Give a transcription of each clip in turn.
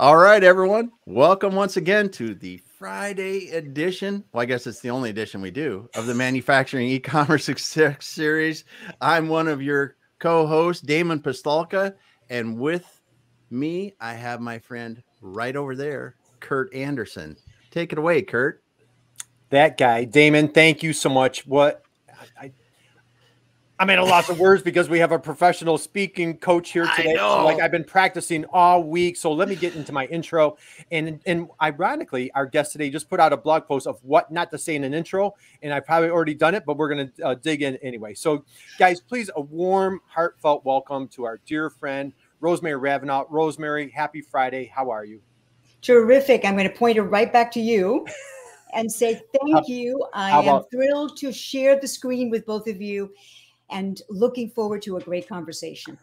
All right, everyone. Welcome once again to the Friday edition. Well, I guess it's the only edition we do of the Manufacturing E-commerce Success Series. I'm one of your co-hosts, Damon Pistulka, and with me, I have my friend right over there, Curt Anderson. Take it away, Curt. That guy, Damon. Thank you so much. What I, I'm at a loss of words because we have a professional speaking coach here today. So like I've been practicing all week. So let me get into my intro. And and ironically, our guest today just put out a blog post of what not to say in an intro. And I've probably already done it, but we're going to uh, dig in anyway. So, guys, please a warm, heartfelt welcome to our dear friend Rosemary Ravinal. Rosemary, happy Friday. How are you? Terrific. I'm going to point it right back to you. and say thank you. I am thrilled to share the screen with both of you and looking forward to a great conversation.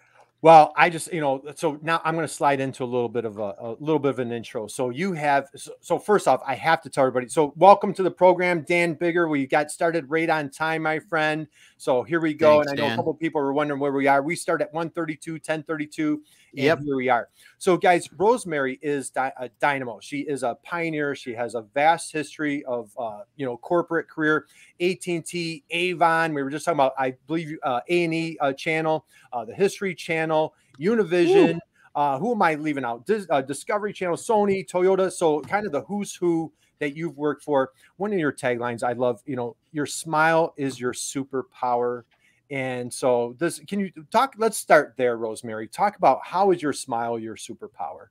Well, I just, you know, so now I'm going to slide into a little bit of a, a little bit of an intro. So you have, so, so, first off, I have to tell everybody. So welcome to the program, Dan Bigger. We got started right on time, my friend. So here we go. Thanks, and I know Dan. a couple people were wondering where we are. We start at 132, 1032. Yep. Here we are. So, guys, Rosemary is di- a dynamo. She is a pioneer. She has a vast history of, uh, you know, corporate career. AT&T, Avon. We were just talking about, I believe, uh, A&E uh, channel, uh, the History Channel, Univision. Uh, who am I leaving out? Dis- uh, Discovery Channel, Sony, Toyota. So, kind of the who's who that you've worked for. One of your taglines I love, you know, your smile is your superpower. And so this can you talk let's start there Rosemary. Talk about how is your smile your superpower?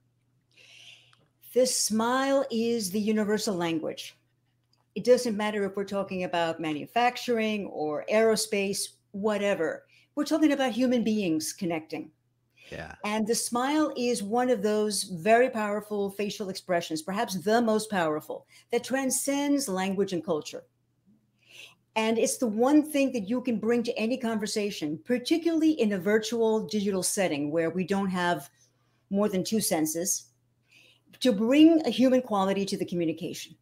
This smile is the universal language. It doesn't matter if we're talking about manufacturing or aerospace, whatever. We're talking about human beings connecting. Yeah. And the smile is one of those very powerful facial expressions, perhaps the most powerful, that transcends language and culture. And it's the one thing that you can bring to any conversation, particularly in a virtual digital setting where we don't have more than two senses, to bring a human quality to the communication.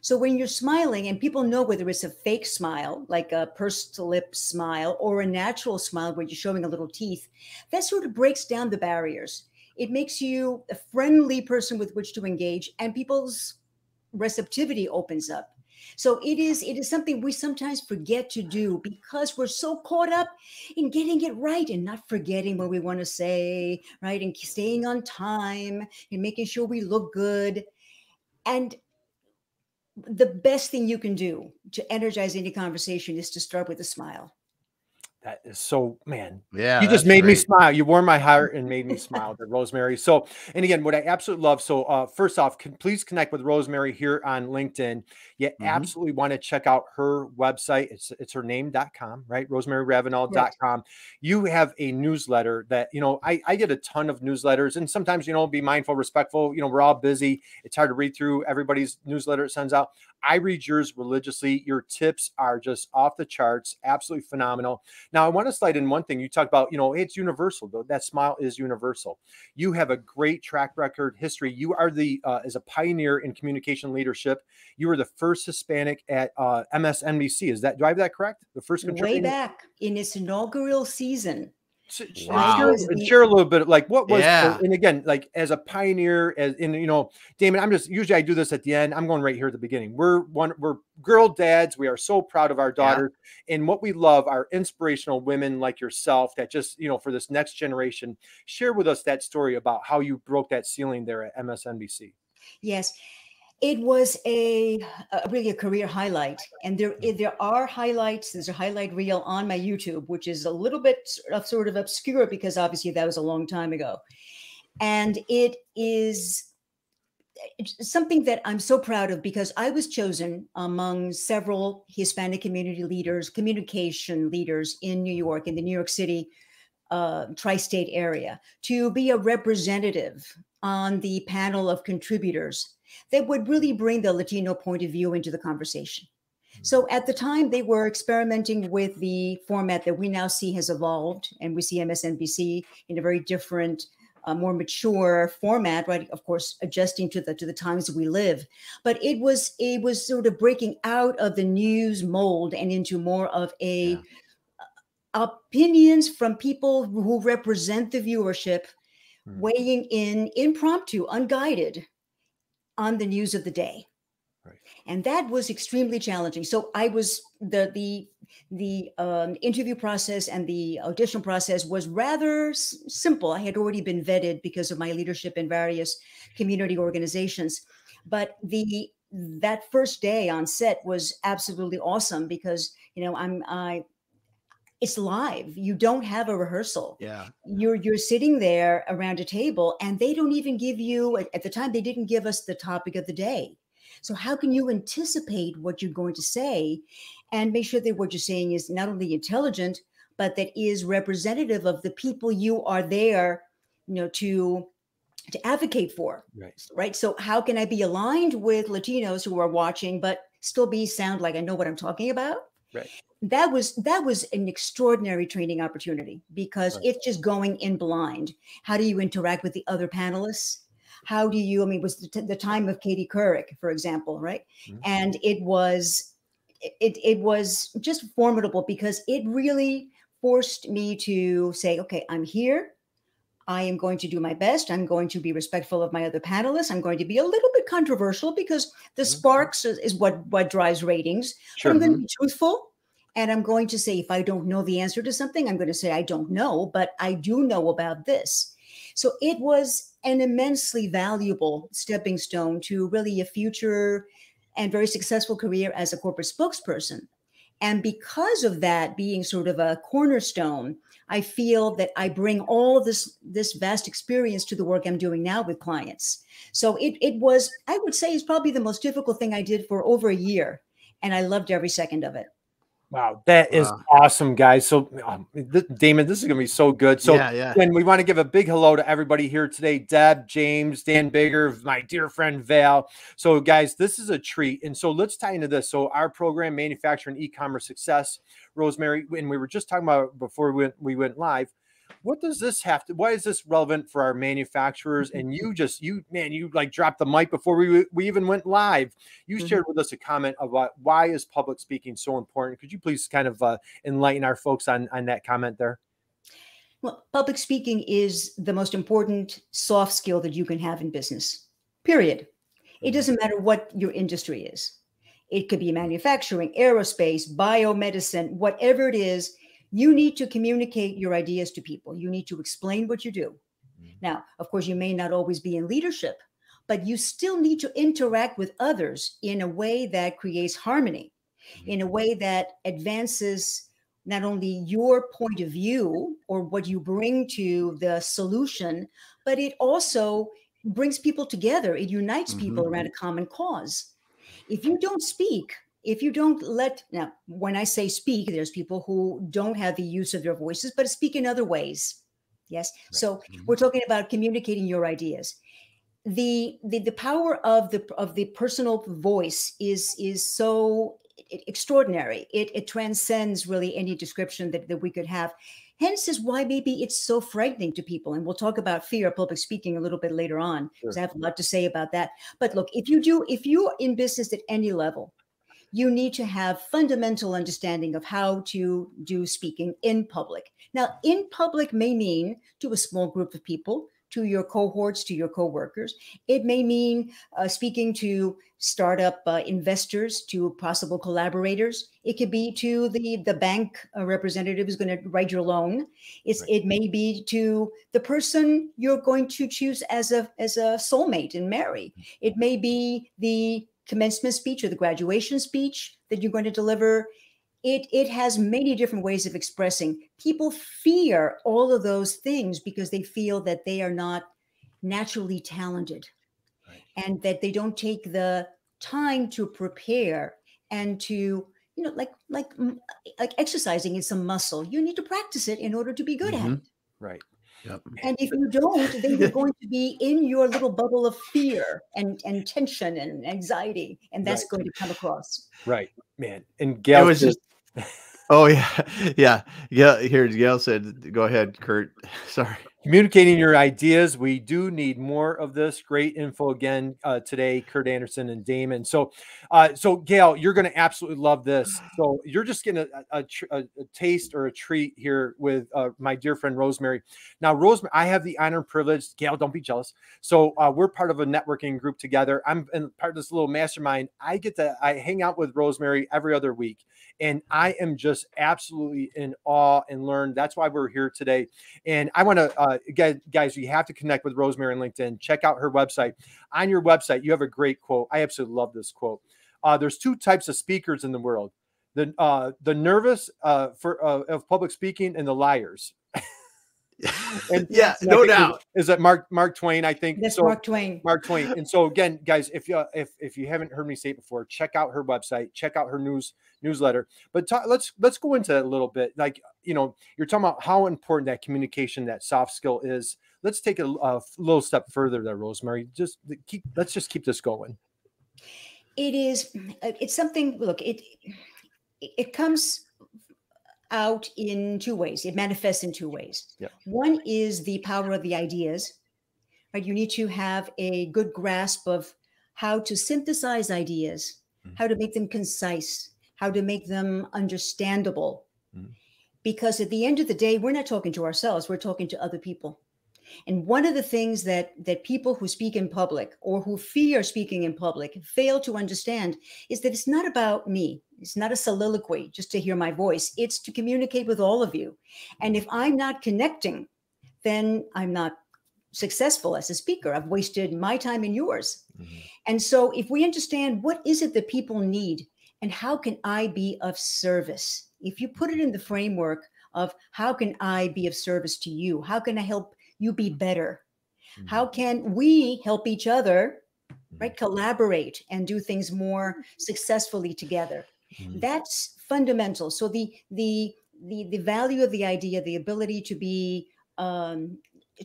So when you're smiling and people know whether it's a fake smile, like a pursed lip smile, or a natural smile where you're showing a little teeth, that sort of breaks down the barriers. It makes you a friendly person with which to engage, and people's receptivity opens up. So it is it is something we sometimes forget to do because we're so caught up in getting it right and not forgetting what we want to say, right? And staying on time and making sure we look good. And the best thing you can do to energize any conversation is to start with a smile. That is so, man. Yeah. You just made great. me smile. You warmed my heart and made me smile, Rosemary. So, and again, what I absolutely love. So, uh, first off, can, please connect with Rosemary here on LinkedIn. You mm-hmm. absolutely want to check out her website. It's it's her name.com, right? RosemaryRavinal.com. Yes. You have a newsletter that, you know, I, I get a ton of newsletters and sometimes, you know, be mindful, respectful. You know, we're all busy. It's hard to read through everybody's newsletter it sends out. I read yours religiously. Your tips are just off the charts, absolutely phenomenal. Now, I want to slide in one thing. You talk about, you know, it's universal, though. That smile is universal. You have a great track record history. You are the, uh, as a pioneer in communication leadership, you were the first Hispanic at uh, MSNBC. Is that, do I have that correct? The first way back in its inaugural season. Wow. Share, share, a little bit like what was yeah. and again like as a pioneer as in you know Damon I'm just usually I do this at the end I'm going right here at the beginning we're one we're girl dads we are so proud of our daughters yeah. and what we love are inspirational women like yourself that just you know for this next generation share with us that story about how you broke that ceiling there at MSNBC yes it was a, a, really a career highlight and there mm. there are highlights there's a highlight reel on my youtube which is a little bit of sort of obscure because obviously that was a long time ago and it is something that i'm so proud of because i was chosen among several hispanic community leaders communication leaders in new york in the new york city uh, tri-state area to be a representative on the panel of contributors that would really bring the Latino point of view into the conversation. So mm-hmm. at the time, they were experimenting with the format that we now see has evolved, and we see MSNBC in a very different, uh, more mature format, right? Of course, adjusting to the to the times we live. But it was it was sort of breaking out of the news mold and into more of a yeah. Opinions from people who represent the viewership mm. weighing in impromptu, unguided on the news of the day. Right. And that was extremely challenging. So I was the the the um, interview process and the audition process was rather s- simple. I had already been vetted because of my leadership in various community organizations, but the that first day on set was absolutely awesome because you know I'm I it's live. You don't have a rehearsal. Yeah. You're you're sitting there around a table and they don't even give you at the time they didn't give us the topic of the day. So how can you anticipate what you're going to say and make sure that what you're saying is not only intelligent but that is representative of the people you are there, you know, to to advocate for. Right. Right. So how can I be aligned with Latinos who are watching but still be sound like I know what I'm talking about? Right that was that was an extraordinary training opportunity because right. it's just going in blind how do you interact with the other panelists how do you i mean was the, t- the time of katie couric for example right mm-hmm. and it was it, it was just formidable because it really forced me to say okay i'm here I am going to do my best. I'm going to be respectful of my other panelists. I'm going to be a little bit controversial because the mm-hmm. sparks is, is what what drives ratings. Sure. I'm going to be truthful and I'm going to say, if I don't know the answer to something, I'm going to say, I don't know, but I do know about this. So it was an immensely valuable stepping stone to really a future and very successful career as a corporate spokesperson. And because of that being sort of a cornerstone, I feel that I bring all this this vast experience to the work I'm doing now with clients. So it it was, I would say, is probably the most difficult thing I did for over a year, and I loved every second of it. Wow, that is wow. awesome, guys. So, um, th- Damon, this is going to be so good. So, yeah, yeah. and we want to give a big hello to everybody here today Deb, James, Dan Bigger, my dear friend Val. So, guys, this is a treat. And so, let's tie into this. So, our program, Manufacturing E Commerce Success, Rosemary, and we were just talking about before we went, we went live. What does this have to why is this relevant for our manufacturers? Mm-hmm. and you just you man you like dropped the mic before we we even went live. You mm-hmm. shared with us a comment about why is public speaking so important? Could you please kind of uh, enlighten our folks on on that comment there? Well public speaking is the most important soft skill that you can have in business period. It mm-hmm. doesn't matter what your industry is it could be manufacturing aerospace biomedicine whatever it is you need to communicate your ideas to people. You need to explain what you do. Mm-hmm. Now, of course, you may not always be in leadership, but you still need to interact with others in a way that creates harmony, mm-hmm. in a way that advances not only your point of view or what you bring to the solution, but it also brings people together. It unites mm-hmm. people around a common cause. If you don't speak, if you don't let now when i say speak there's people who don't have the use of their voices but speak in other ways yes right. so mm-hmm. we're talking about communicating your ideas the, the the power of the of the personal voice is is so extraordinary it, it transcends really any description that, that we could have hence is why maybe it's so frightening to people and we'll talk about fear of public speaking a little bit later on because sure. i have a lot to say about that but look if you do if you're in business at any level you need to have fundamental understanding of how to do speaking in public. Now, in public may mean to a small group of people, to your cohorts, to your coworkers. It may mean uh, speaking to startup uh, investors, to possible collaborators. It could be to the the bank uh, representative who's going to write your loan. It's right. it may be to the person you're going to choose as a as a soulmate and marry. It may be the commencement speech or the graduation speech that you're going to deliver it it has many different ways of expressing people fear all of those things because they feel that they are not naturally talented right. and that they don't take the time to prepare and to you know like like like exercising is some muscle you need to practice it in order to be good mm-hmm. at it right Yep. And if you don't, then you're going to be in your little bubble of fear and, and tension and anxiety, and that's right. going to come across. Right, man. And Gail was just. Oh yeah, yeah, yeah. Here, Gail said, "Go ahead, Curt." Sorry. communicating your ideas. We do need more of this. Great info again uh, today, Curt Anderson and Damon. So, uh, so Gail, you're going to absolutely love this. So you're just getting a, a, a, a taste or a treat here with uh, my dear friend Rosemary. Now, Rosemary, I have the honor and privilege. Gail, don't be jealous. So uh, we're part of a networking group together. I'm in part of this little mastermind. I get to I hang out with Rosemary every other week, and I am just absolutely in awe and learn. That's why we're here today. And I want to uh, guys, you have to connect with Rosemary on LinkedIn. Check out her website. On your website, you have a great quote. I absolutely love this quote. Uh, there's two types of speakers in the world: the uh, the nervous uh, for uh, of public speaking and the liars. and yeah, no doubt. Is, is that Mark Mark Twain? I think that's so, Mark Twain. Mark Twain. And so again, guys, if you if if you haven't heard me say it before, check out her website, check out her news newsletter. But talk, let's let's go into that a little bit. Like you know, you're talking about how important that communication, that soft skill is. Let's take a, a little step further there, Rosemary. Just keep. Let's just keep this going. It is. Uh, it's something. Look, it it comes out in two ways. It manifests in two ways. Yep. One is the power of the ideas. Right. You need to have a good grasp of how to synthesize ideas, mm-hmm. how to make them concise, how to make them understandable. Mm-hmm. Because at the end of the day, we're not talking to ourselves, we're talking to other people. And one of the things that that people who speak in public or who fear speaking in public fail to understand is that it's not about me. It's not a soliloquy just to hear my voice. It's to communicate with all of you. And if I'm not connecting, then I'm not successful as a speaker. I've wasted my time and yours. Mm-hmm. And so if we understand what is it that people need and how can I be of service? If you put it in the framework of how can I be of service to you? How can I help you be better? Mm-hmm. How can we help each other, right? Mm-hmm. Collaborate and do things more successfully together. Mm-hmm. That's fundamental. So the the the the value of the idea, the ability to be um,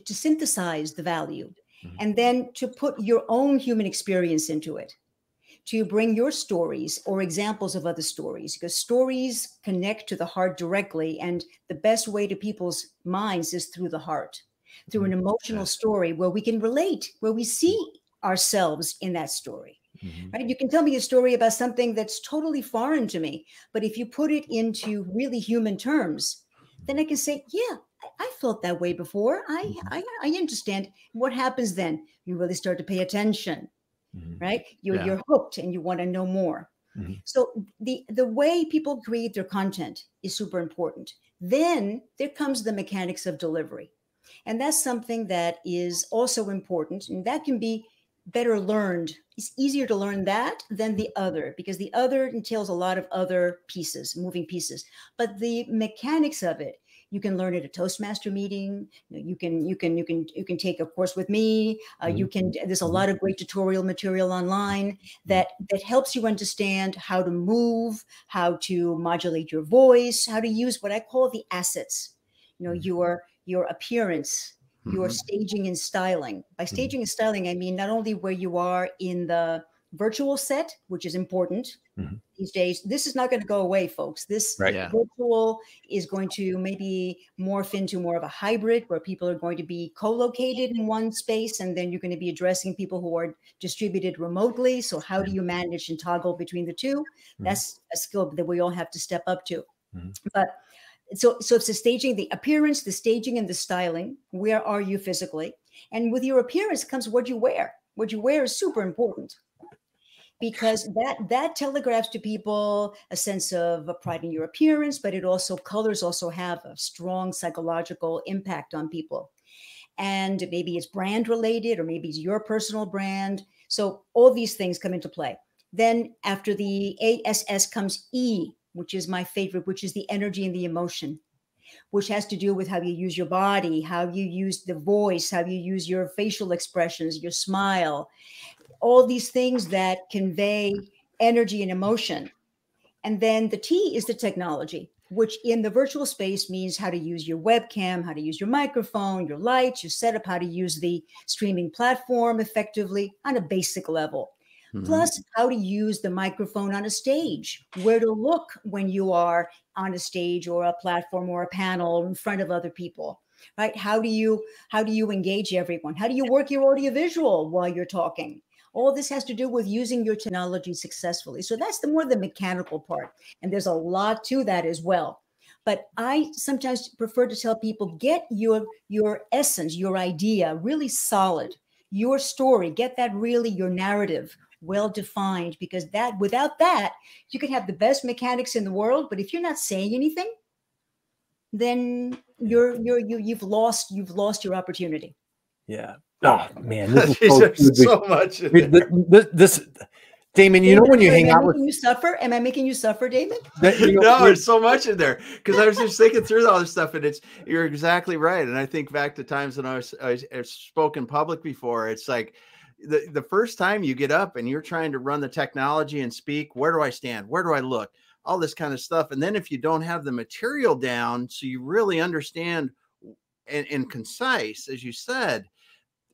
to synthesize the value, mm-hmm. and then to put your own human experience into it to bring your stories or examples of other stories because stories connect to the heart directly and the best way to people's minds is through the heart through an mm-hmm. emotional story where we can relate where we see ourselves in that story mm-hmm. right you can tell me a story about something that's totally foreign to me but if you put it into really human terms then i can say yeah I felt that way before. I, mm-hmm. I I understand. What happens then? You really start to pay attention mm-hmm. right? You're yeah. you're hooked and you want to know more. Mm-hmm. So the the way people create their content is super important. Then there comes the mechanics of delivery. And that's something that is also important and that can be better learned. It's easier to learn that than the other because the other entails a lot of other pieces, moving pieces. But the mechanics of it you can learn at a toastmaster meeting you can you can you can you can take a course with me uh, you mm-hmm. can there's a lot of great tutorial material online that that helps you understand how to move how to modulate your voice how to use what i call the assets you know mm-hmm. your your appearance your mm-hmm. staging and styling by staging and styling i mean not only where you are in the virtual set, which is important mm-hmm. these days. This is not going to go away, folks. This right, yeah. virtual is going to maybe morph into more of a hybrid where people are going to be co-located in one space and then you're going to be addressing people who are distributed remotely. So how do you manage and toggle between the 2 mm-hmm. That's a skill that we all have to step up to. Mm-hmm. But so so it's the staging, the appearance, the staging, and the styling. Where are you physically? And with your appearance comes what you wear. What you wear is super important because that that telegraphs to people a sense of a pride in your appearance but it also colors also have a strong psychological impact on people and maybe it's brand related or maybe it's your personal brand so all these things come into play then after the ass comes e which is my favorite which is the energy and the emotion which has to do with how you use your body, how you use the voice, how you use your facial expressions, your smile, all these things that convey energy and emotion. And then the T is the technology, which in the virtual space means how to use your webcam, how to use your microphone, your lights, your setup, how to use the streaming platform effectively on a basic level. Mm-hmm. Plus, how to use the microphone on a stage, where to look when you are on a stage or a platform or a panel in front of other people. right? How do you how do you engage everyone? How do you work your audiovisual while you're talking? All this has to do with using your technology successfully. So that's the more the mechanical part. And there's a lot to that as well. But I sometimes prefer to tell people get your your essence, your idea really solid, your story, get that really your narrative well defined because that without that you could have the best mechanics in the world but if you're not saying anything then you're you're you, you've lost you've lost your opportunity yeah oh man this is so, so much this, this, Damon, you know when you hang out with you suffer. Am I making you suffer, Damon? you know, no, there's so much in there because I was just thinking through all this stuff, and it's you're exactly right. And I think back to times when I was I, was, I spoken public before. It's like the, the first time you get up and you're trying to run the technology and speak, where do I stand? Where do I look? All this kind of stuff. And then if you don't have the material down, so you really understand and, and concise, as you said,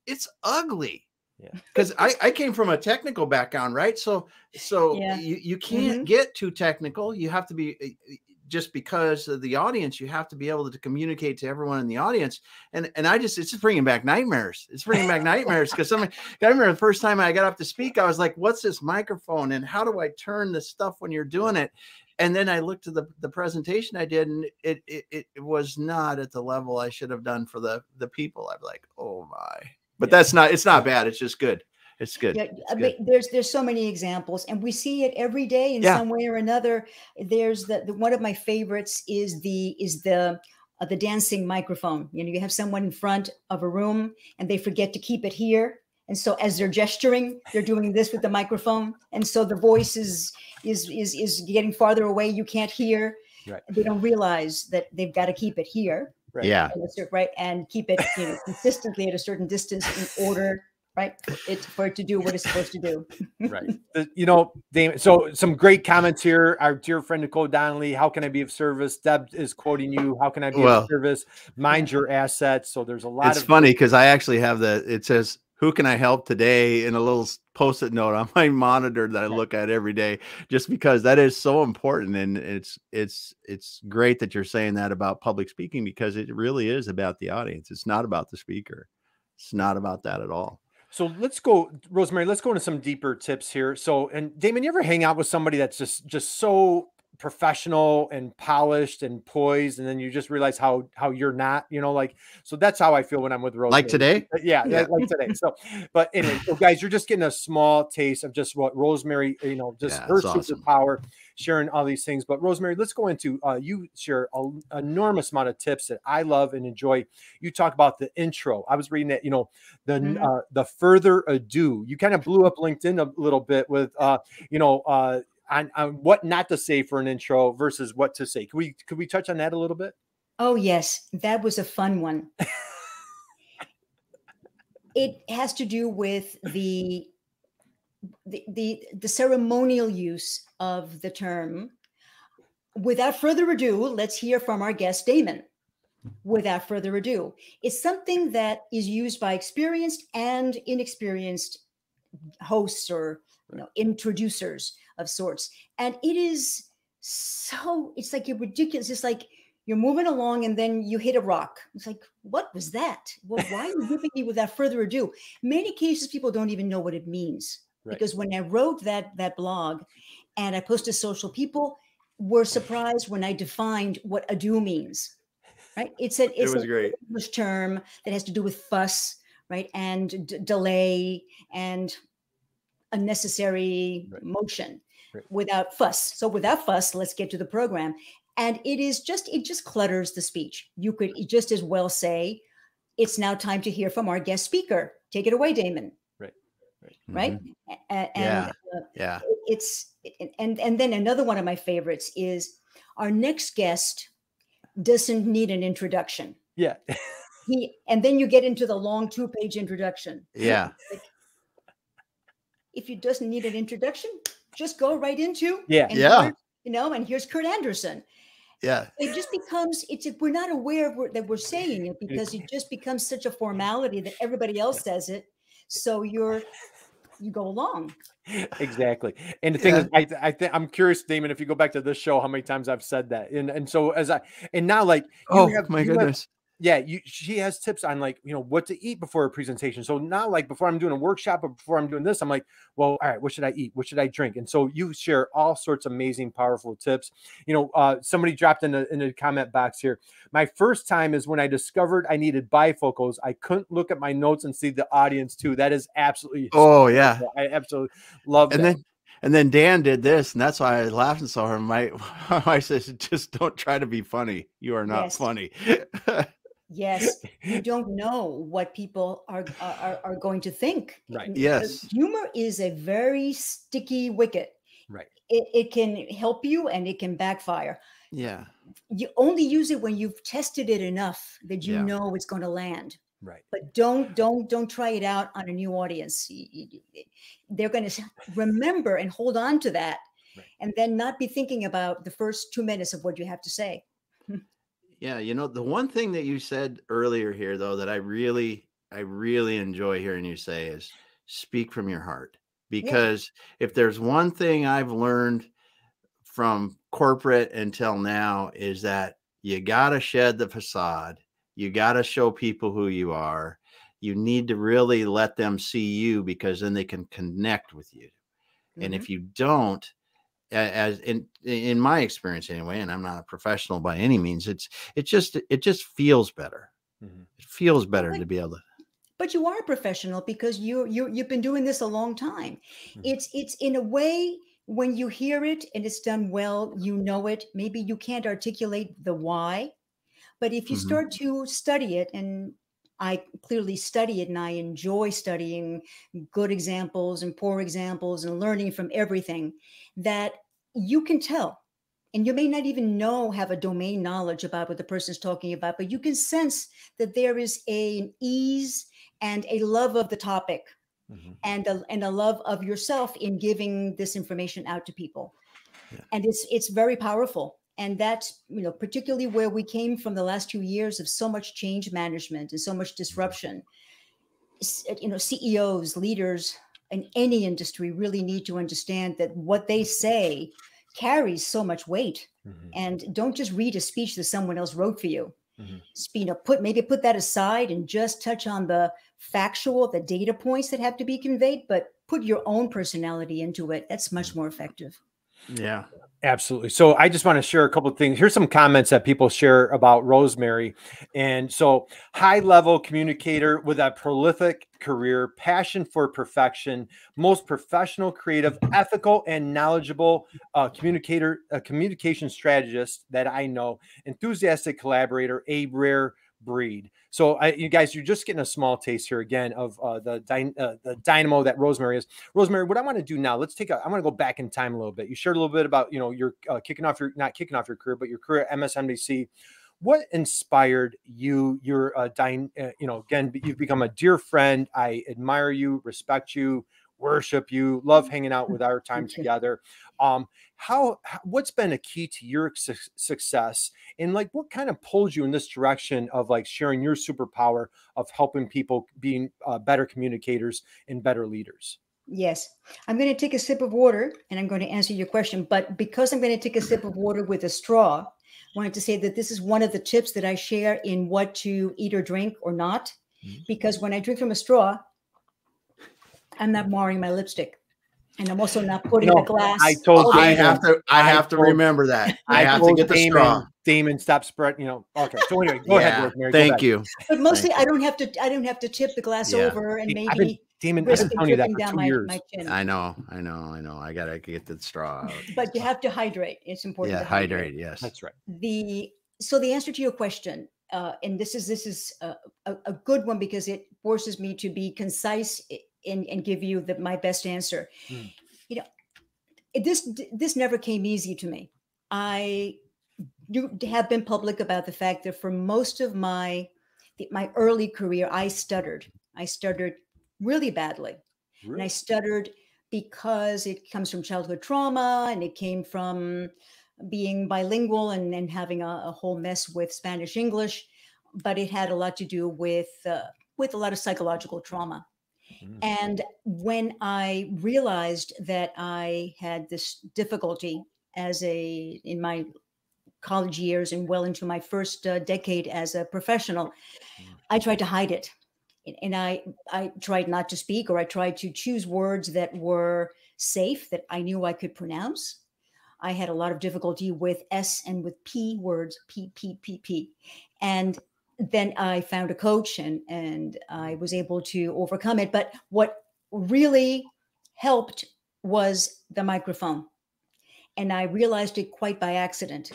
it's ugly. Yeah. Because I, I came from a technical background, right? So so yeah. you, you can't mm-hmm. get too technical. You have to be eh, just because of the audience, you have to be able to communicate to everyone in the audience. And and I just it's just bringing back nightmares. It's bringing back nightmares because. I remember the first time I got up to speak, I was like, "What's this microphone? And how do I turn this stuff when you're doing it?" And then I looked at the the presentation I did, and it it, it was not at the level I should have done for the the people. I'm like, "Oh my!" But yeah. that's not. It's not bad. It's just good it's good. Yeah, it's good. there's there's so many examples, and we see it every day in yeah. some way or another. There's the, the, one of my favorites is the is the uh, the dancing microphone. You know, you have someone in front of a room and they forget to keep it here, and so as they're gesturing, they're doing this with the microphone, and so the voice is is is is getting farther away. You can't hear. Right. They don't realize that they've got to keep it here. Right. Yeah. Right. And keep it you know, consistently at a certain distance in order right? It for it to do what it's supposed to do. right. You know, Damon. So some great comments here. Our dear friend Nicole Donnelly. How can I be of service? Deb is quoting you. How can I be well, of service? Mind your assets. So there's a lot. It's funny because I actually have the. It says, "Who can I help today?" in a little post-it note on my monitor that I look at every day, just because that is so important. And it's it's it's great that you're saying that about public speaking because it really is about the audience. It's not about the speaker. It's not about that at all. So let's go, Rosemary. Let's go into some deeper tips here. So, and Damon, you ever hang out with somebody that's just just so professional and polished and poised and then you just realize how how you're not you know like so that's how i feel when i'm with Rosemary. like today yeah, yeah. like today so but anyway so guys you're just getting a small taste of just what rosemary you know just yeah, her superpower awesome. sharing all these things but rosemary let's go into uh, you share an enormous amount of tips that i love and enjoy you talk about the intro i was reading that you know the mm-hmm. uh, the further ado you kind of blew up linkedin a little bit with uh you know uh on, on what not to say for an intro versus what to say. Could we could we touch on that a little bit? Oh yes, that was a fun one. it has to do with the, the the the ceremonial use of the term. Without further ado, let's hear from our guest Damon. Without further ado, it's something that is used by experienced and inexperienced hosts or you know introducers of sorts. And it is so, it's like you're ridiculous. It's like you're moving along and then you hit a rock. It's like, what was that? Well, why are you giving me without further ado? Many cases, people don't even know what it means. Right. Because when I wrote that that blog and I posted social, people were surprised when I defined what ado means. Right? It's a it's it a great. English term that has to do with fuss, right? And d- delay and unnecessary right. motion without fuss. So without fuss, let's get to the program. And it is just, it just clutters the speech. You could just as well say, it's now time to hear from our guest speaker. Take it away, Damon. Right. Right. right? Mm-hmm. And, yeah. Uh, yeah. It's, and, and then another one of my favorites is our next guest doesn't need an introduction. Yeah. he, and then you get into the long two page introduction. Yeah. Like, if you doesn't need an introduction, just go right into yeah. yeah. you know and here's curt anderson. Yeah. It just becomes it's if we're not aware of that we're saying it because it just becomes such a formality that everybody else says it. So you're you go along. Exactly. And the thing yeah. is i i think i'm curious damon if you go back to this show how many times i've said that? And and so as i and now like oh have, my goodness yeah, you, she has tips on like you know what to eat before a presentation. So now, like before I'm doing a workshop or before I'm doing this, I'm like, well, all right, what should I eat? What should I drink? And so you share all sorts of amazing, powerful tips. You know, uh, somebody dropped in the in the comment box here. My first time is when I discovered I needed bifocals. I couldn't look at my notes and see the audience too. That is absolutely oh yeah, I absolutely love. And that. then and then Dan did this, and that's why I laughed and saw her. My I said, just don't try to be funny. You are not Yes. funny. Yes, you don't know what people are are, are going to think. Right. Yes. humor is a very sticky wicket. Right. It, it can help you and it can backfire. yeah. You only use it when you've tested it enough that you Yeah. know it's going to land. right. But don't don't don't try it out on a new audience. They're going to remember and hold on to that, Right. and then not be thinking about the first two minutes of what you have to say. Yeah, you know, the one thing that you said earlier here though that I really I really enjoy hearing you say is speak from your heart. Because if there's one thing I've learned from corporate until now is that you got to shed the facade. You got to show people who you are. You need to really let them see you because then they can connect with you. And Mhm. if you don't, as in in my experience anyway, and I'm not a professional by any means, it's it just it just feels better. Mhm. It feels better but- to be able to. but you are a professional because you you you've been doing this a long time Mhm. it's it's in a way when you hear it and it's done well you know it maybe you can't articulate the why but if you Mhm. start to study it and i clearly study it and i enjoy studying good examples and poor examples and learning from everything that you can tell and you may not even know have a domain knowledge about what the person's talking about but you can sense that there is a, an ease and a love of the topic Mhm. and a, and a love of yourself in giving this information out to people Yeah. and it's it's very powerful and that's you know particularly where we came from the last two years of so much change management and so much disruption you know ceos leaders in any industry really need to understand that what they say carries so much weight Mhm. and don't just read a speech that someone else wrote for you Mhm. You know put maybe put that aside and just touch on the factual the data points that have to be conveyed but put your own personality into it that's much more effective Yeah. Absolutely. So I just want to share a couple of things. Here's some comments that people share about Rosemary. And so, high level communicator with a prolific career, passion for perfection, most professional, creative, ethical, and knowledgeable uh, communicator, a communication strategist that I know, enthusiastic collaborator, a rare breed. So, I, you guys, you're just getting a small taste here again of uh, the dy- uh, the dynamo that Rosemary is. Rosemary, what I want to do now, let's take a, I want to go back in time a little bit. You shared a little bit about, you know, you're uh, kicking off your, not kicking off your career, but your career at MSNBC. What inspired you? Your, uh, dyn, uh, you know, again, you've become a dear friend. I admire you, respect you, worship you, love hanging out with our time together. Um, how, what's been a key to your su- success? And like, what kind of pulled you in this direction of like sharing your superpower of helping people being uh, better communicators and better leaders? yes i'm going to take a sip of water and i'm going to answer your question but because i'm going to take a sip of water with a straw I wanted to say that this is one of the tips that i share in what to eat or drink or not Mhm. because when i drink from a straw i'm not marring my lipstick and i'm also not putting No, the glass I told over I Damon, have to I I have to remember that. I, have to get the Damon, straw. Damon, stop spread. You know. Okay. So anyway, go ahead, Yeah, Rosemary. go Thank you. but mostly Thank i don't have to i don't have to tip the glass Yeah. over and I've been, maybe Damon, I've been telling you that for down two my, years. my chin I know. I know. I know. I gotta get the straw out. but you have to hydrate it's important Yeah, to hydrate. hydrate. Yes. That's right. the so the answer to your question uh, and this is this is a, a, a good one because it forces me to be concise i- and, and give you the, my best answer Mm. you know this this never came easy to me i do have been public about the fact that for most of my my early career i stuttered i stuttered really badly and I stuttered because it comes from childhood trauma and it came from being bilingual and, and having a, a whole mess with Spanish English. But it had a lot to do with uh, with a lot of psychological trauma. Mm. And when I realized that I had this difficulty as a in my college years and well into my first uh, decade as a professional, Mm. I tried to hide it. And- And I, I tried not to speak, or I tried to choose words that were safe that I knew I could pronounce. I had a lot of difficulty with S and with P words, P, P, P, P. And then I found a coach and, and I was able to overcome it. But what really helped was the microphone. And I realized it quite by accident.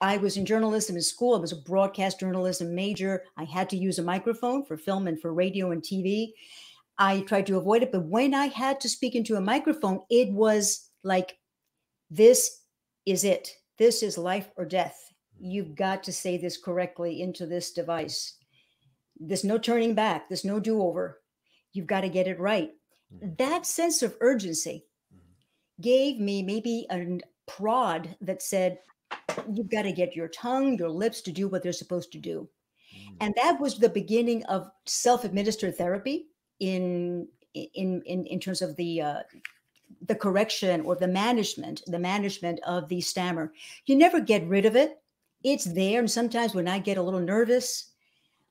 I was in journalism in school. I was a broadcast journalism major. I had to use a microphone for film and for radio and TV. I tried to avoid it, but when I had to speak into a microphone, it was like, this is it. This is life or death. You've got to say this correctly into this device. There's no turning back, there's no do over. You've got to get it right. Mm-hmm. That sense of urgency mm-hmm. gave me maybe a prod that said, you've got to get your tongue, your lips to do what they're supposed to do. Mm. And that was the beginning of self-administered therapy in in in, in terms of the uh, the correction or the management, the management of the stammer. You never get rid of it. It's there. And sometimes when I get a little nervous,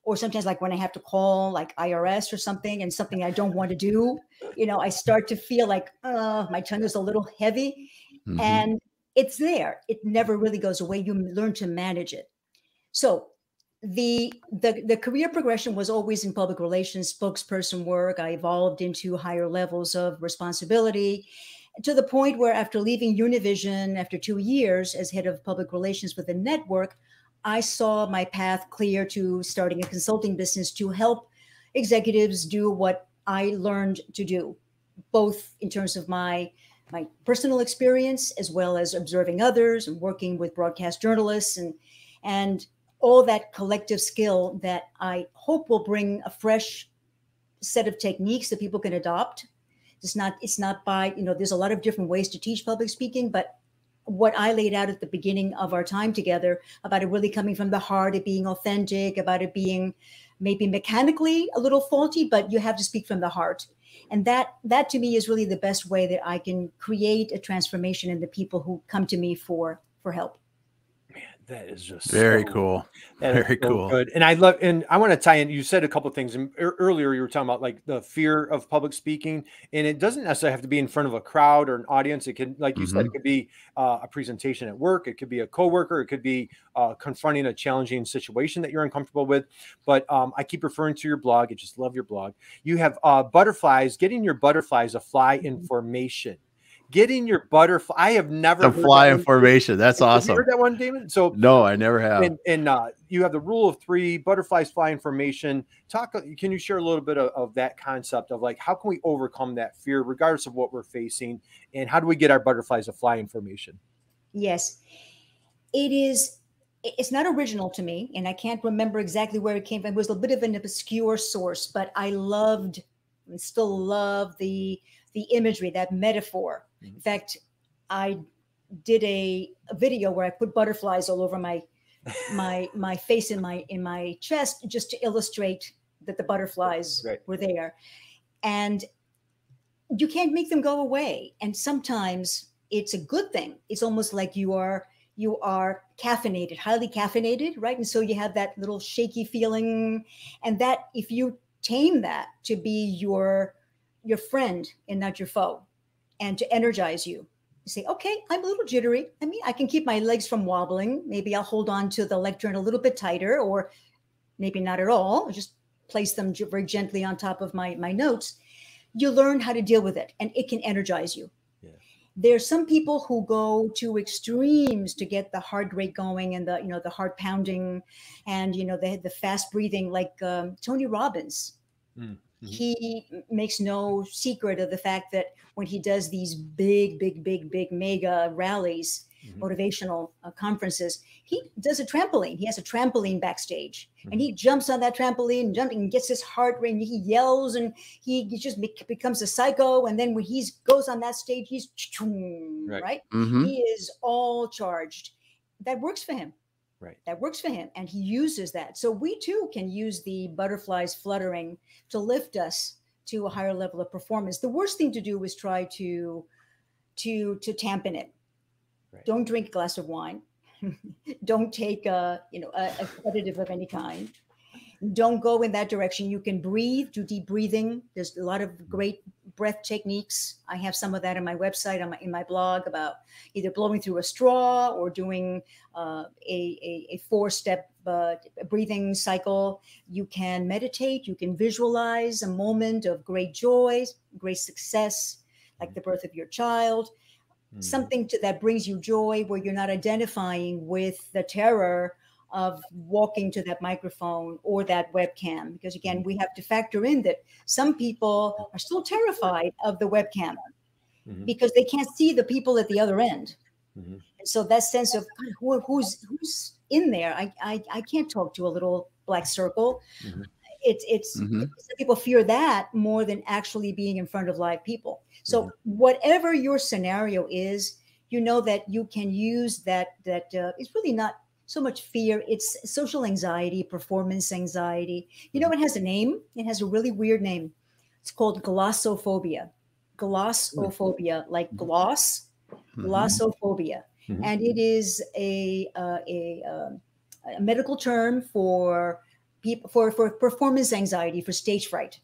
or sometimes like when I have to call like IRS or something and something I don't want to do, you know, I start to feel like, uh, my tongue is a little heavy. Mhm. And it's there. It never really goes away. You learn to manage it. So the the the career progression was always in public relations, spokesperson work. I evolved into higher levels of responsibility to the point where after leaving Univision after two years as head of public relations with the network, I saw my path clear to starting a consulting business to help executives do what I learned to do, both in terms of my my personal experience as well as observing others and working with broadcast journalists and and all that collective skill that I hope will bring a fresh set of techniques that people can adopt. It's not it's not by, you know, there's a lot of different ways to teach public speaking, but what I laid out at the beginning of our time together about it really coming from the heart, it being authentic, about it being maybe mechanically a little faulty, but you have to speak from the heart. And that that to me is really the best way that I can create a transformation in the people who come to me for for help. That is just Very so- cool. Very so cool. Good. And I love, and I want to tie in. You said a couple of things and earlier. You were talking about like the fear of public speaking, and it doesn't necessarily have to be in front of a crowd or an audience. It can, like you Mm-hmm. said, it could be uh, a presentation at work. It could be a coworker. It could be uh, confronting a challenging situation that you're uncomfortable with. But um, I keep referring to your blog. I just love your blog. You have uh, butterflies. Getting your butterflies a fly Mm-hmm. information. Getting your butterfly. I have never The heard that fly one. information. That's Have you awesome. heard that one, Damon? So No, I never have. and, and uh, you have the rule of three butterflies fly information talk can you share a little bit of, of that concept of like how can we overcome that fear regardless of what we're facing and how do we get our butterflies to fly information Yes. It is it's not original to me and I can't remember exactly where it came from. It was a bit of an obscure source, but I loved and still love the the imagery, that metaphor. In mm-hmm. fact, I did a, a video where I put butterflies all over my my my face in my in my chest just to illustrate that the butterflies Right. were there. And you can't make them go away. And sometimes it's a good thing. It's almost like you are you are caffeinated, highly caffeinated, right? And so you have that little shaky feeling. And that if you tame that to be your your friend and not your foe, and to energize you, you say, okay, I'm a little jittery. I mean, I can keep my legs from wobbling. Maybe I'll hold on to the lectern a little bit tighter, or maybe not at all. I'll just place them very gently on top of my my notes. You learn how to deal with it, and it can energize you. Yeah. There's some people who go to extremes to get the heart rate going and the you know the heart pounding, and you know the the fast breathing, like um, Tony Robbins. Mm, mhm. He makes no secret of the fact that when he does these big, big, big, big mega rallies, Mhm. motivational uh, conferences, he does a trampoline. He has a trampoline backstage, Mhm. and he jumps on that trampoline, jumping, and gets his heart rate. He yells, and he just bec- becomes a psycho. And then when he goes on that stage, he's Right. right. Mhm. He is all charged. That works for him. Right. That works for him, and he uses that. So we too can use the butterflies fluttering to lift us to a higher level of performance. The worst thing to do is try to to to tampen it. Right. Don't drink a glass of wine. don't take a you know a, a sedative of any kind don't go in that direction you can breathe do deep breathing there's a lot of mm-hmm. great breath techniques. I have some of that on my website on my, in my blog about either blowing through a straw or doing uh, a, a, a four step uh, breathing cycle. You can meditate you can visualize a moment of great joy great success like the birth of your child. Mm. something to, that brings you joy where you're not identifying with the terror of walking to that microphone or that webcam because again we have to factor in that some people are still terrified of the webcam mm-hmm. because they can't see the people at the other end mm-hmm. and so that sense of who, who's who's in there I, I i can't talk to a little black circle mm-hmm. it's it's mm-hmm. people fear that more than actually being in front of live people so mm-hmm. whatever your scenario is you know that you can use that that uh, it's really not so much fear. It's social anxiety, performance anxiety. You know, it has a name. It has a really weird name. It's called glossophobia. Glossophobia, like mm-hmm. gloss, mm-hmm. glossophobia. Mm-hmm. And it is a, uh, a, uh, a medical term for people for, for performance anxiety, for stage fright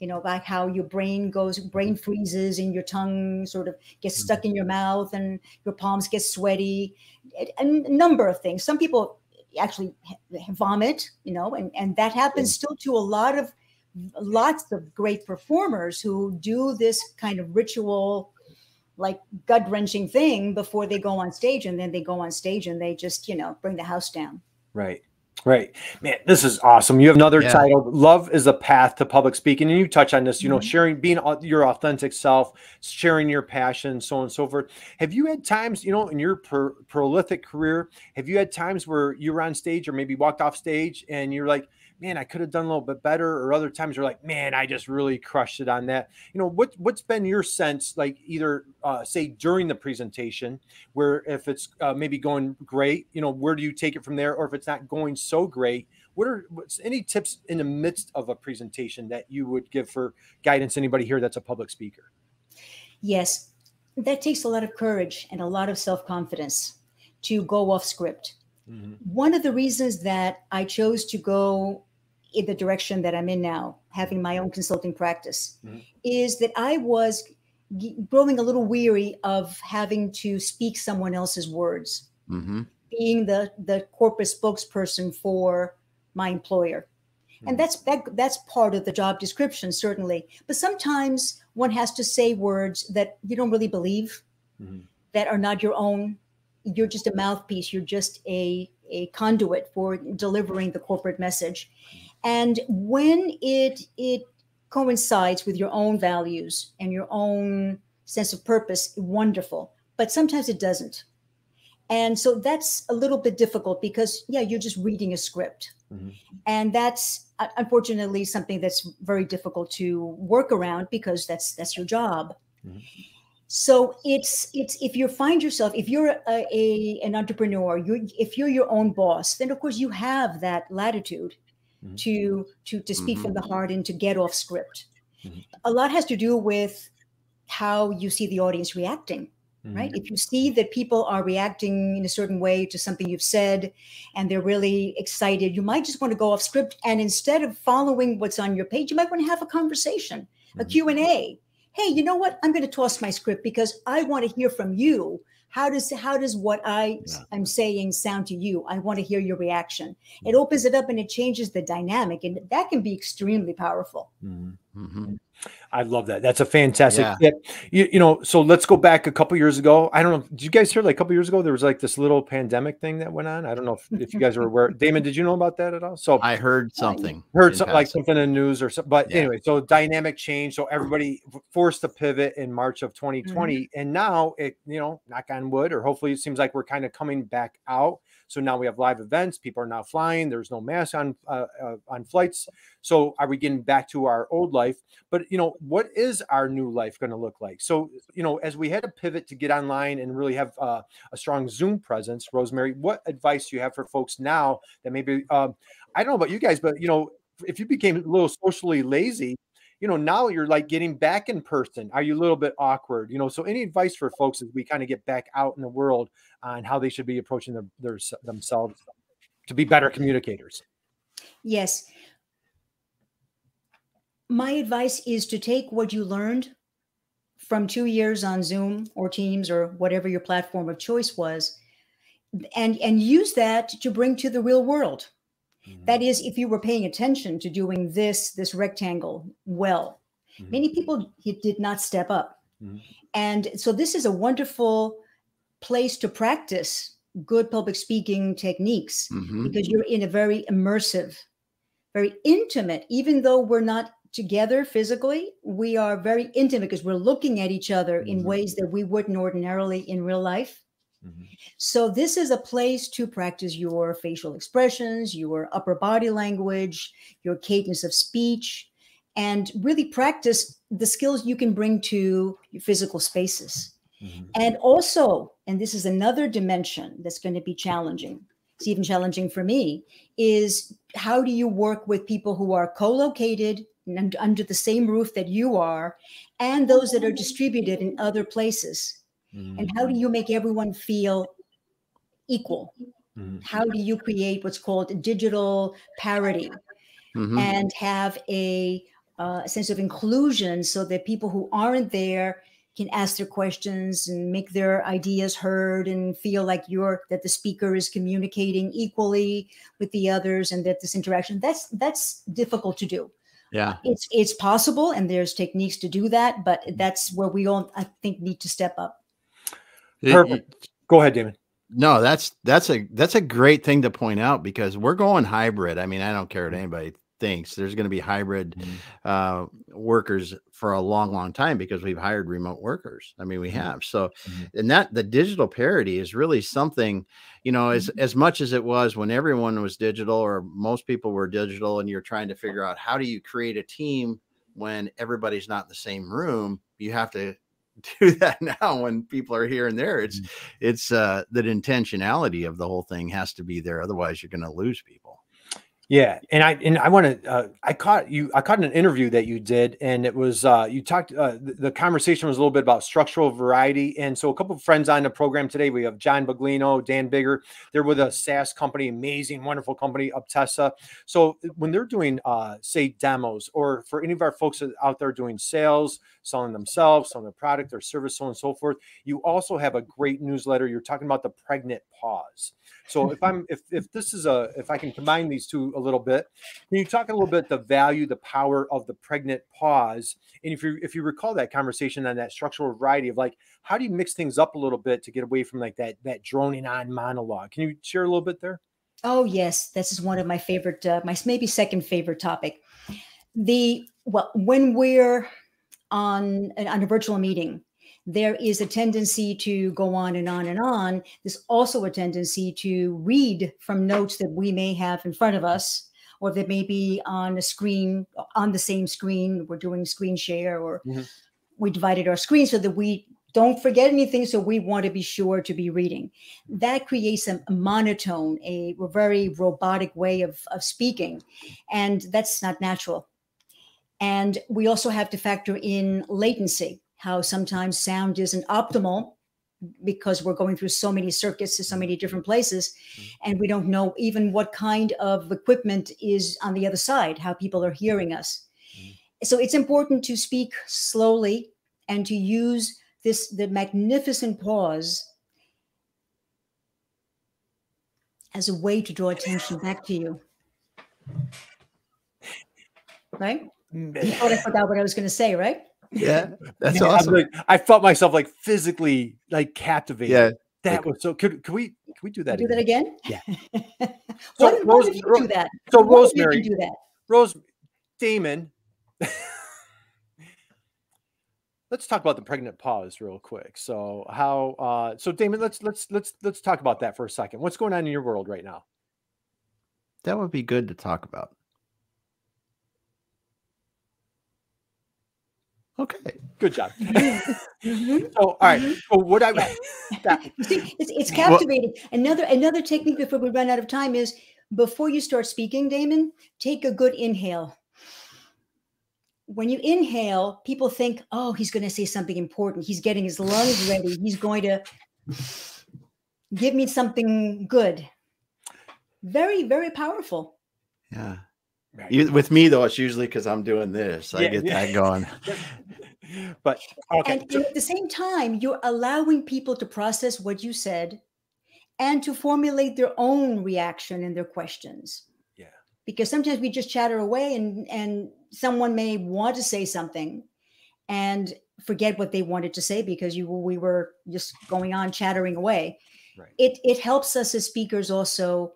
you know, like how your brain goes, brain mm. freezes and your tongue sort of gets mm. stuck in your mouth and your palms get sweaty, a number of things. Some people actually vomit, you know, and, and that happens still to a lot of lots of great performers who do this kind of ritual like gut wrenching thing before they go on stage and then they go on stage and they just you know bring the house down. Right Right. Man, this is awesome. You have another yeah. title, Love is a Path to Public Speaking. And you touch on this, you know, mm-hmm. sharing, being your authentic self, sharing your passion, so on and so forth. Have you had times, you know, in your per- prolific career, have you had times where you were on stage or maybe walked off stage and you're like, man, I could have done a little bit better, or other times you're like, man, I just really crushed it on that. You know, what what's been your sense, like either uh, say during the presentation, where if it's uh, maybe going great, you know, where do you take it from there, or if it's not going so great, what are what's any tips in the midst of a presentation that you would give for guidance? Anybody here that's a public speaker? Yes, that takes a lot of courage and a lot of self confidence to go off script. Mm-hmm. One of the reasons that I chose to go in the direction that I'm in now, having my own consulting practice, mm-hmm. is that I was growing a little weary of having to speak someone else's words, mm-hmm. being the the corporate spokesperson for my employer. And mm-hmm. that's that, that's part of the job description, certainly. But sometimes one has to say words that you don't really believe, mm-hmm. that are not your own. You're just a mouthpiece. You're just a a conduit for delivering the corporate message. And when it it coincides with your own values and your own sense of purpose, wonderful. But sometimes it doesn't. And so that's a little bit difficult because, yeah, you're just reading a script. Mm-hmm. And that's unfortunately something that's very difficult to work around because that's that's your job. Mm-hmm. So it's it's if you find yourself if you're a, a an entrepreneur, you if you're your own boss, then of course you have that latitude mm-hmm. to to to speak mm-hmm. from the mm-hmm. heart and to get off script. Mm-hmm. A lot has to do with how you see the audience reacting right mm-hmm. if you see that people are reacting in a certain way to something you've said and they're really excited you might just want to go off script and instead of following what's on your page you might want to have a conversation a mm-hmm. q&a hey you know what i'm going to toss my script because i want to hear from you how does how does what i yeah. i'm saying sound to you i want to hear your reaction it mm-hmm. opens it up and it changes the dynamic and that can be extremely powerful mm-hmm. Mm-hmm. I love that. That's a fantastic yeah. tip. You, you know, so let's go back a couple years ago. I don't know. Did you guys hear like a couple years ago there was like this little pandemic thing that went on? I don't know if, if you guys were aware. Damon, did you know about that at all? So I heard something. Heard something like something in the news or something. But yeah. anyway, so dynamic change. So everybody forced to pivot in March of 2020. Mm-hmm. And now it, you know, knock on wood, or hopefully it seems like we're kind of coming back out. So now we have live events. People are now flying. There's no mask on uh, uh, on flights. So are we getting back to our old life? But you know, what is our new life going to look like? So you know, as we had to pivot to get online and really have uh, a strong Zoom presence, Rosemary, what advice do you have for folks now that maybe um, I don't know about you guys, but you know, if you became a little socially lazy you know, now you're like getting back in person. Are you a little bit awkward? You know, so any advice for folks as we kind of get back out in the world on how they should be approaching their, their themselves to be better communicators? Yes. My advice is to take what you learned from two years on Zoom or Teams or whatever your platform of choice was, and and use that to bring to the real world. Mm-hmm. That is, if you were paying attention to doing this this rectangle well, mm-hmm. many people did not step up, mm-hmm. and so this is a wonderful place to practice good public speaking techniques mm-hmm. because you're in a very immersive, very intimate, even though we're not together physically, we are very intimate because we're looking at each other mm-hmm. in ways that we wouldn't ordinarily in real life. Mm-hmm. So, this is a place to practice your facial expressions, your upper body language, your cadence of speech, and really practice the skills you can bring to your physical spaces. Mm-hmm. And also, and this is another dimension that's going to be challenging, it's even challenging for me, is how do you work with people who are co located under the same roof that you are and those that are distributed in other places mm-hmm. and how do you make everyone feel equal mm-hmm. how do you create what's called digital parity mm-hmm. and have a uh, sense of inclusion so that people who aren't there can ask their questions and make their ideas heard and feel like you're that the speaker is communicating equally with the others and that this interaction that's that's difficult to do yeah it's it's possible and there's techniques to do that but that's where we all i think need to step up perfect it, go ahead damon no that's that's a that's a great thing to point out because we're going hybrid i mean i don't care what anybody thinks there's going to be hybrid mm-hmm. uh, workers for a long long time because we've hired remote workers i mean we mm-hmm. have so mm-hmm. and that the digital parity is really something you know as mm-hmm. as much as it was when everyone was digital or most people were digital and you're trying to figure out how do you create a team when everybody's not in the same room you have to do that now when people are here and there it's mm-hmm. it's uh that intentionality of the whole thing has to be there otherwise you're going to lose people yeah, and I and I want to. Uh, I caught you. I caught an interview that you did, and it was uh, you talked. Uh, the, the, conversation was a little bit about structural variety, and so a couple of friends on the program today. We have John Baglino, Dan Bigger. They're with a SaaS company, amazing, wonderful company, Uptessa. So when they're doing, uh, say, demos, or for any of our folks out there doing sales, selling themselves, selling their product, their service, so on and so forth, you also have a great newsletter. You're talking about the pregnant pause. So if I'm if if this is a if I can combine these two a little bit, can you talk a little bit the value, the power of the pregnant pause? And if you if you recall that conversation on that structural variety of like how do you mix things up a little bit to get away from like that that droning on monologue? Can you share a little bit there? Oh yes, this is one of my favorite, uh, my maybe second favorite topic. The well, when we're on on a virtual meeting, there is a tendency to go on and on and on. There's also a tendency to read from notes that we may have in front of us, or that may be on a screen, on the same screen. We're doing screen share, or mm-hmm. we divided our screen so that we don't forget anything. So we want to be sure to be reading. That creates a, monotone, a, a very robotic way of, of speaking. And that's not natural. And we also have to factor in latency how sometimes sound isn't optimal because we're going through so many circuits to so many different places mm-hmm. and we don't know even what kind of equipment is on the other side how people are hearing us mm-hmm. so it's important to speak slowly and to use this the magnificent pause as a way to draw attention back to you right. You thought i forgot what i was going to say right yeah, that's yeah, awesome. Like, I felt myself like physically like captivated. Yeah, that like, was so. Could could we could we do that? Do again? that again? Yeah. so what, Rose, did you do that? So what Rosemary, do that. Rose, Damon. let's talk about the pregnant pause real quick. So how? uh So Damon, let's let's let's let's talk about that for a second. What's going on in your world right now? That would be good to talk about. Okay, good job. mm-hmm. So, all right. Mm-hmm. So, what I that, See, it's, it's captivating. Well, another another technique before we run out of time is before you start speaking, Damon, take a good inhale. when you inhale, people think, oh, he's going to say something important. He's getting his lungs ready. He's going to give me something good. Very, very powerful. Yeah. You, with me though, it's usually because I'm doing this. I Yeah, get yeah. that going. But okay. And, at the same time, you're allowing people to process what you said and to formulate their own reaction and their questions. Yeah. Because sometimes we just chatter away and and someone may want to say something and forget what they wanted to say because you we were just going on chattering away. Right. It it helps us as speakers also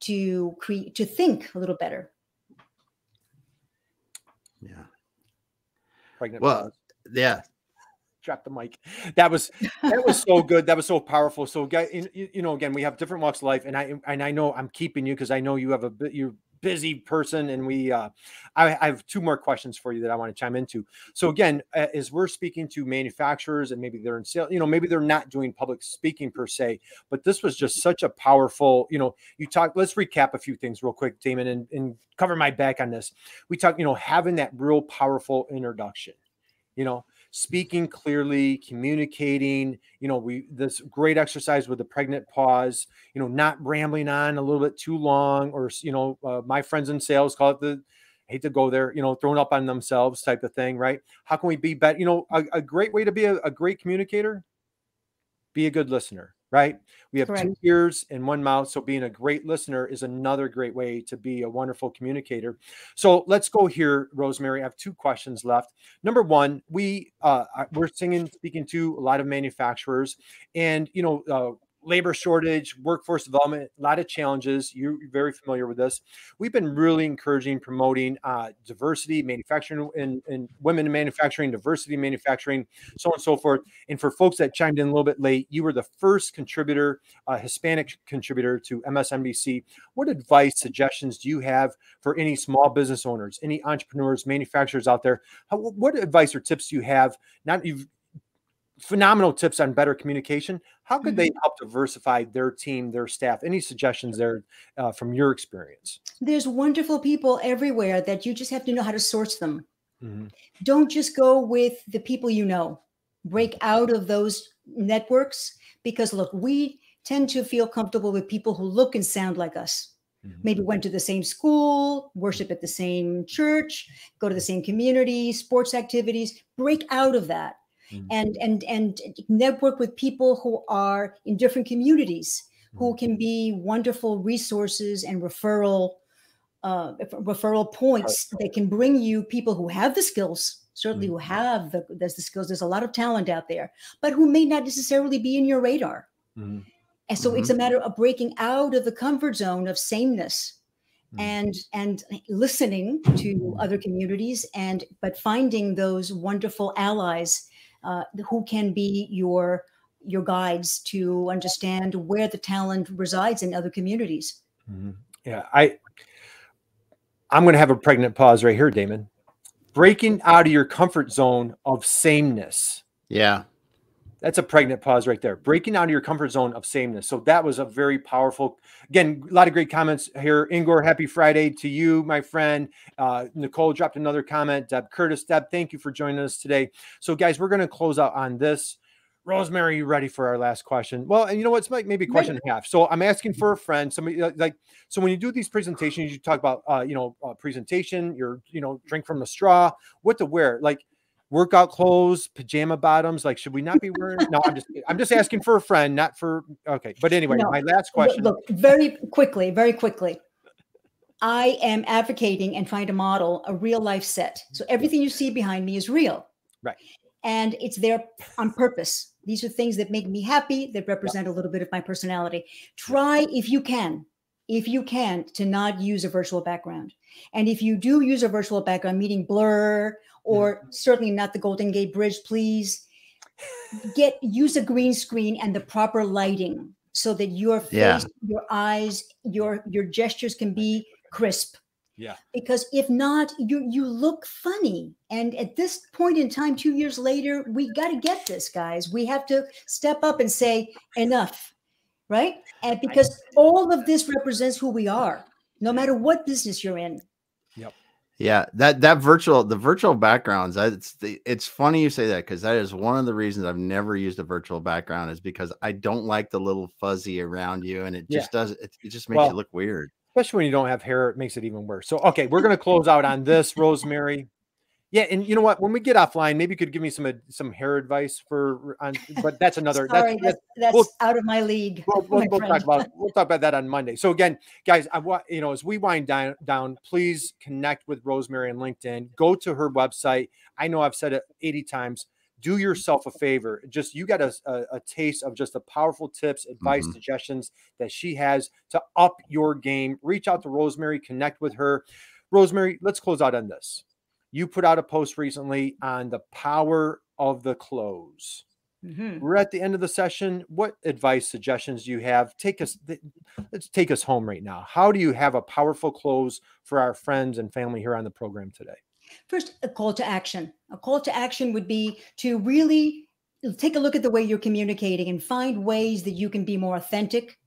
to create to think a little better. Pregnant Well, pause. Yeah. drop the mic. That was that was so good. That was so powerful. So, you, you know, again, we have different walks of life, and I and I know I'm keeping you because I know you have a bit. You're a busy person, and we. uh I, I have two more questions for you that I want to chime into. So, again, as we're speaking to manufacturers, and maybe they're in sales, you know, maybe they're not doing public speaking per se, but this was just such a powerful. You know, you talk. Let's recap a few things real quick, Damon, and, and cover my back on this. We talk, you know, having that real powerful introduction. You know, speaking clearly, communicating, you know, we this great exercise with the pregnant pause, you know, not rambling on a little bit too long, or you know, uh, my friends in sales call it the hate to go there, you know, throwing up on themselves type of thing, right? How can we be better? You know, a, a great way to be a, a great communicator, be a good listener, right? We have two ears and one mouth. So being a great listener is another great way to be a wonderful communicator. So let's go here, Rosemary. I have two questions left. Number one, we uh, we're singing, speaking to a lot of manufacturers, and you know, uh, labor shortage, workforce development, a lot of challenges. You're very familiar with this. We've been really encouraging, promoting uh, diversity, manufacturing, and, and women in manufacturing, diversity in manufacturing, so on and so forth. And for folks that chimed in a little bit late, you were the first contributor, uh, Hispanic contributor to MSNBC. What advice, suggestions do you have for any small business owners, any entrepreneurs, manufacturers out there? How, what advice or tips do you have? Not you've phenomenal tips on better communication. How could they help diversify their team, their staff? Any suggestions there uh, from your experience? There's wonderful people everywhere that you just have to know how to source them. Mhm. Don't just go with the people you know. Break out of those networks because look, we tend to feel comfortable with people who look and sound like us. Mhm. Maybe went to the same school, worship at the same church, go to the same community, sports activities. Break out of that Mhm. and and and network with people who are in different communities who can be wonderful resources and referral uh, referral points that can bring you people who have the skills certainly who have the the skills. There's a lot of talent out there but who may not necessarily be in your radar. Mhm. and so it's a matter of breaking out of the comfort zone of sameness and and listening to other communities and but finding those wonderful allies uh, who can be your your guides to understand where the talent resides in other communities Mhm. Yeah, I I'm going to have a pregnant pause right here, Damon. Breaking out of your comfort zone of sameness. Yeah. That's a pregnant pause right there. Breaking out of your comfort zone of sameness. So that was a very powerful. Again, a lot of great comments here. Ingor, happy Friday to you, my friend. Uh, Nicole dropped another comment. Deb Curtis, Deb, thank you for joining us today. So, guys, we're going to close out on this. Rosemary, you ready for our last question? Well, and you know what? It's like maybe question and a half. So I'm asking for a friend. Somebody uh, like so when you do these presentations, you talk about uh, you know uh, presentation. Your you know drink from the straw. What to wear? Like workout clothes, pajama bottoms. Like should we not be wearing? No, I'm just I'm just asking for a friend, not for okay. But anyway, No. my last question. Look, very quickly, very quickly. I am advocating and trying to model a real life set. So everything you see behind me is real. Right. And it's there on purpose. These are things that make me happy, that represent a little bit of my personality. Try, if you can, if you can, to not use a virtual background. And if you do use a virtual background, meaning blur or certainly not the Golden Gate Bridge, please get use a green screen and the proper lighting so that your face, Yeah. your eyes, your your gestures can be crisp. Yeah. Because if not, you you look funny. And at this point in time, two years later, we got to get this, guys. We have to step up and say enough, right? And because all of this represents who we are, no matter what business you're in. Yeah, that that virtual the virtual backgrounds. It's the, it's funny you say that because that is one of the reasons I've never used a virtual background is because I don't like the little fuzzy around you, and it Yeah. just does it, it just makes Well, you look weird. especially when you don't have hair, it makes it even worse. So, okay, we're going to close out on this, Rosemary. Yeah, and you know what? When we get offline, maybe you could give me some some hair advice for on, but that's another. Sorry, that's, that's, that's we'll- out of my league. we'll, we'll, my we'll talk about we'll talk about that on Monday. So again, guys, I want you know as we wind down down, please connect with Rosemary on LinkedIn. Go to her website. I know I've said it 80 times. Do yourself a favor. Just you got a, a, a taste of just the powerful tips, advice, Mhm. suggestions that she has to up your game. Reach out to Rosemary, connect with her. Rosemary, let's close out on this. You put out a post recently on the power of the close Mhm. we're at the end of the session what advice suggestions do you have take us let's take us home right now how do you have a powerful close for our friends and family here on the program today First, a call to action. A call to action would be to really take a look at the way you're communicating and find ways that you can be more authentic,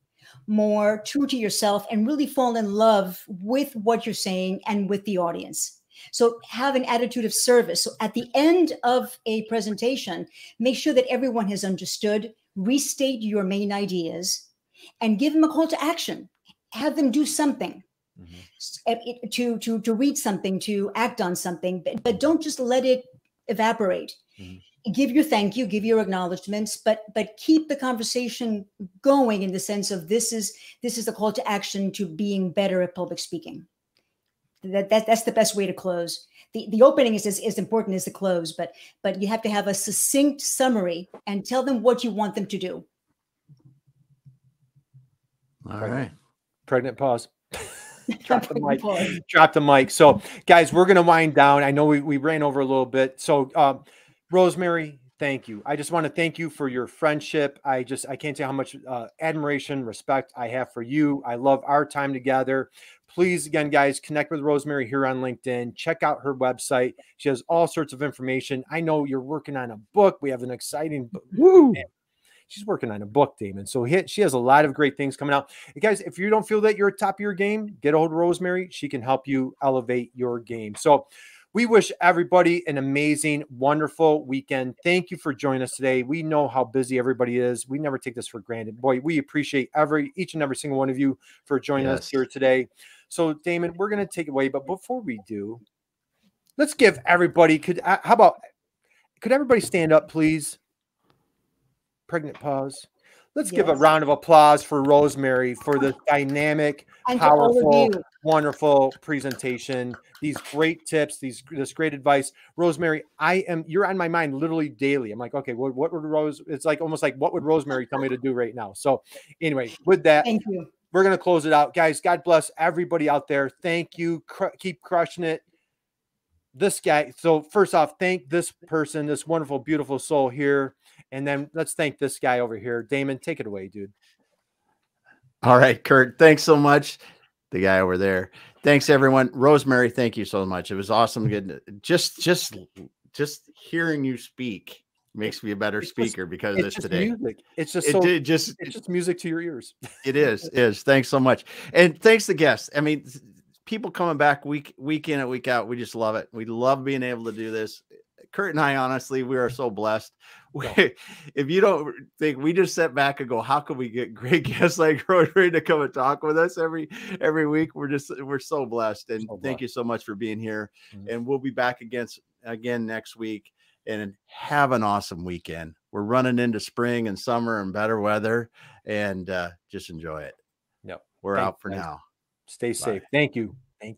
more true to yourself, and really fall in love with what you're saying and with the audience. So, have an attitude of service. So, at the end of a presentation, make sure that everyone has understood, restate your main ideas, and give them a call to action. Have them do something it- to to to read something to act on something but, but don't just let it evaporate Mhm. give your thank you give your acknowledgments but but keep the conversation going in the sense of this is this is the call to action to being better at public speaking that, that that's the best way to close. The the opening is as, as important as the close but but you have to have a succinct summary and tell them what you want them to do. All Right. right. pregnant pause. Drop the mic. Pause. drop the mic. So guys we're gonna wind down. I know we, we ran over a little bit. So um, rosemary thank you. I just want to thank you for your friendship. I just i can't say how much uh, admiration respect i have for you. I love our time together please again guys connect with rosemary here on linkedin check out her website she has all sorts of information i know you're working on a book we have an exciting book Woo. she's working on a book, Damon. So he, she has a lot of great things coming out. Hey, guys, if you don't feel that you're at top of your game, get a hold of Rosemary. She can help you elevate your game. So we wish everybody an amazing, wonderful weekend. Thank you for joining us today. We know how busy everybody is. We never take this for granted. Boy, we appreciate every each and every single one of you for joining us here today. So, Damon, we're going to take it away. But before we do, let's give everybody could uh, how about could everybody stand up, please? Pregnant pause. Let's give a round of applause for Rosemary for the dynamic, and powerful, wonderful presentation. These great tips, these this great advice. Rosemary, I am you're on my mind literally daily. I'm like, okay, what, what would Rose? It's like almost like what would Rosemary tell me to do right now? So, anyway, with that, thank you we're going to close it out. Guys, God bless everybody out there. Thank you. Cr- keep crushing it. This guy. So, first off, thank this person, this wonderful, beautiful soul here. And then let's thank this guy over here. Damon, take it away, dude. All right, Curt. Thanks so much. The guy over there. Thanks, everyone. Rosemary, thank you so much. It was awesome getting just just just hearing you speak makes me a better It's just- speaker because of It's this just today. music. It's just It so did just it's just music to your ears. it is is. Thanks so much. And thanks to guests. I mean, people coming back week week in and week out. We just love it. We love being able to do this. Curt and I, honestly, we are so blessed. We, if you don't think we just sit back and go, how can we get great guests like Rosemary to come and talk with us every every week? We're just we're so blessed. And So thank blessed. you so much for being here. Mhm. And we'll be back against again next week. And have an awesome weekend. We're running into spring and summer and better weather, and uh, just enjoy it. Yep. We're Thanks, out for guys. now. Stay safe. Thank you. Thank you.